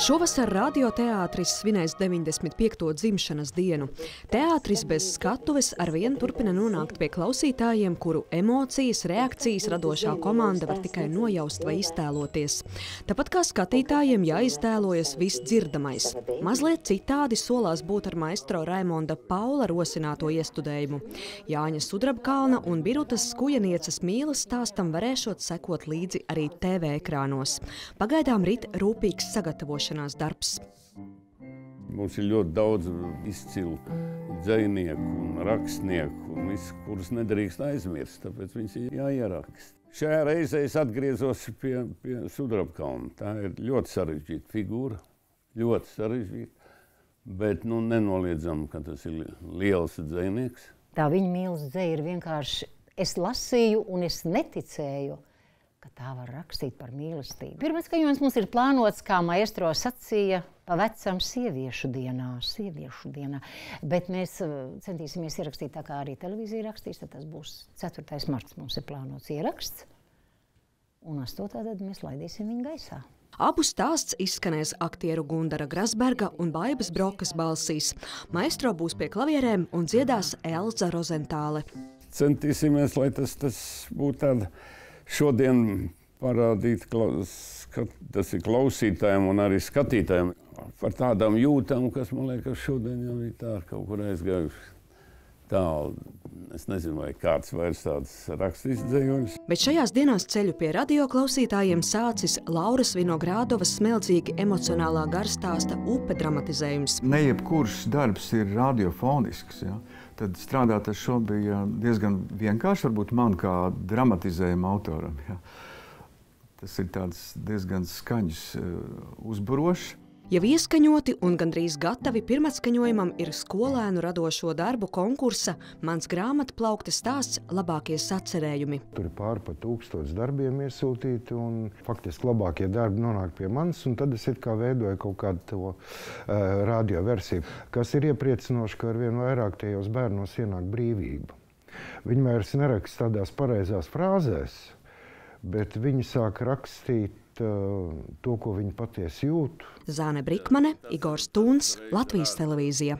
Šovasar radioteātris svinēs 95. dzimšanas dienu. Teātris bez skatuves arvien turpina nonākt pie klausītājiem, kuru emocijas, reakcijas radošā komanda var tikai nojaust vai iztēloties. Tāpat kā skatītājiem jāiztēlojas viss dzirdamais. Mazliet citādi solās būt ar maestro Raimonda Paula rosināto iestudējumu. Jāņa Sudrabkalna un Birutas skujanieces mīlas stāstam varēšot sekot līdzi arī TV ekrānos. Pagaidām rit rūpīgs sagatavošanās sagatavošanās darbs. Mums ir ļoti daudz izcilu dzinieku un rakstnieku, un visu, kurus nedrīkst aizmirst. Tāpēc viņus ir jāieraksta. Šajā reizē es atgriezos pie, pie Sudrabkalna. Tā ir ļoti sarežģīta figūra. Ļoti sarežģīta. Bet nu, nenoliedzam, ka tas ir liels dzinieks. Tā viņa mīlestība ir vienkārši. Es lasīju, un es neticēju, ka tā var rakstīt par mīlestību. Pirmais skaņojums mums ir plānots, kā maestro sacīja, pa vecam sieviešu dienā, sieviešu dienā. Bet mēs uh, centīsimies ierakstīt tā, kā arī televīzija rakstīs, tad tas būs 4. marts mums ir plānots ieraksts. Un 8. tad mēs laidīsim viņu gaisā. Abu stāsts izskanēs aktieru Gundara Grasberga un Baibas Brokas balsīs. Maestro būs pie klavierēm un dziedās Elza Rozentāle. Centīsimies, lai tas, tas būtu tāds šodien parādīt, ka tas ir klausītājiem un arī skatītājiem par tādām jūtām, kas man liekas šodien jau ir tā kaut kur aizgājuši. Tālu. Es nezinu, vai kāds vairs tāds rakstīs dzējoņus. Bet šajās dienās ceļu pie radio klausītājiem sācis Lauras Vinogrādovas smeldzīgi emocionālā garstāsta upe dramatizējums. Ne jebkurš darbs ir radiofonisks. Ja? tad strādāt ar šo bija diezgan vienkārši, varbūt man kā dramatizējuma autoram. Ja. Tas ir diezgan skaņš, eh, uzburošs. Jau ieskaņoti un gandrīz gatavi pirmatskaņojumam ir skolēnu radošo darbu konkursa Mans grāmatplaukta stāsts labākie sacerējumi. Tur ir pāri pa tūkstots darbiem iesūtīti un faktiski labākie darbi nonāk pie manis un tad es it kā veidoju kaut kādu to uh, radio versiju, kas ir iepriecinoši, ka ar vien vairāk tajos bērnos ienāk brīvība. Viņi vairs neraksta tādās pareizās frāzēs, bet viņi sāk rakstīt to, ko viņi patiesi jūt. Zāne Brīkmane, Igors Tūns, Latvijas televīzija.